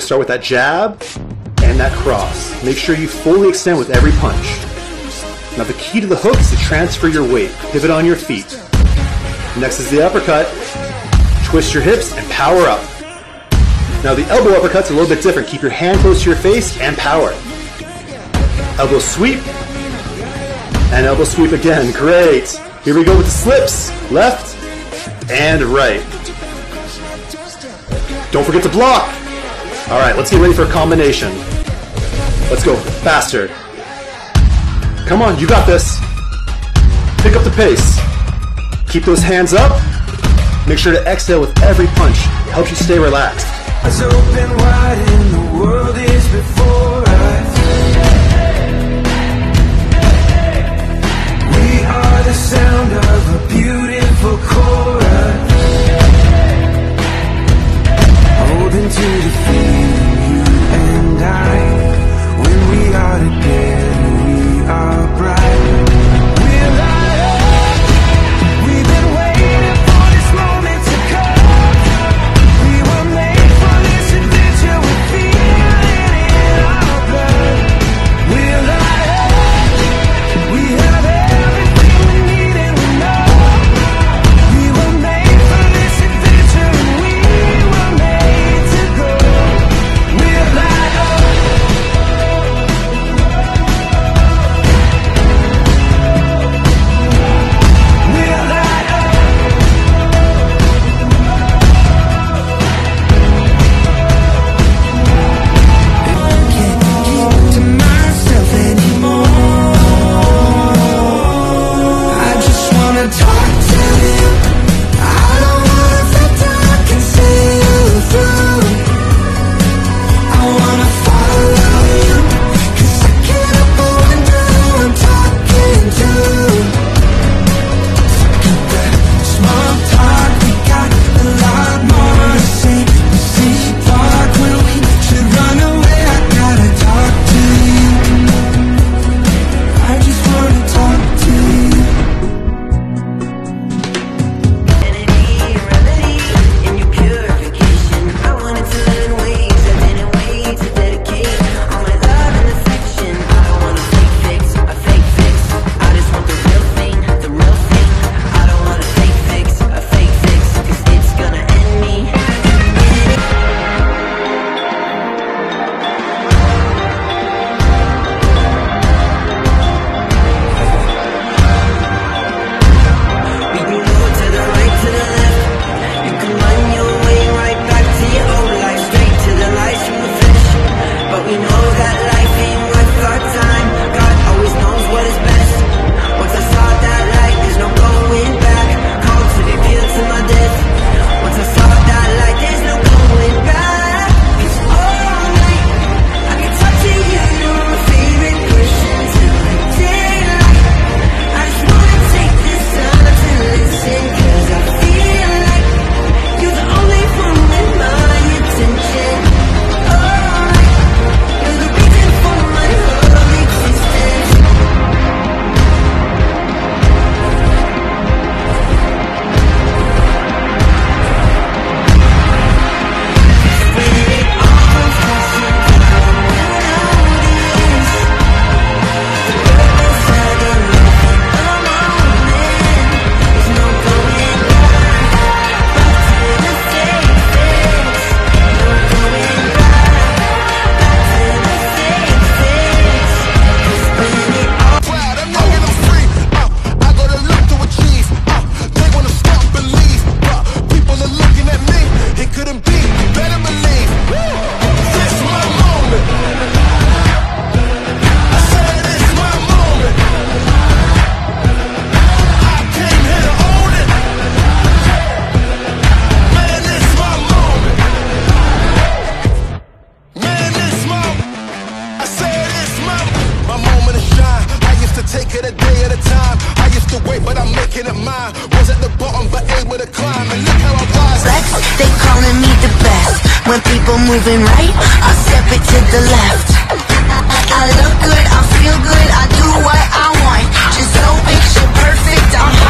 gonna start with that jab and that cross. Make sure you fully extend with every punch. Now the key to the hook is to transfer your weight. Pivot on your feet. Next is the uppercut. Twist your hips and power up. Now the elbow uppercut's a little bit different. Keep your hand close to your face and power. Elbow sweep. And elbow sweep again. Great. Here we go with the slips. Left and right. Don't forget to block. All right, let's get ready for a combination. Let's go faster. Come on, you got this. Pick up the pace. Keep those hands up. Make sure to exhale with every punch. It helps you stay relaxed. It couldn't be. Better believe. This my moment. I said this my moment. I came here to own it. Man, this my moment. Man, this my. I said it's my my moment to shine. I used to take it a day at a time to wait, but I'm making it mine. Was at the bottom, but able to climb, and look how I rise. Flex, they calling me the best. When people moving right, I step it to the left. I, look good, I feel good, I do what I want. Just don't make picture perfect, I'm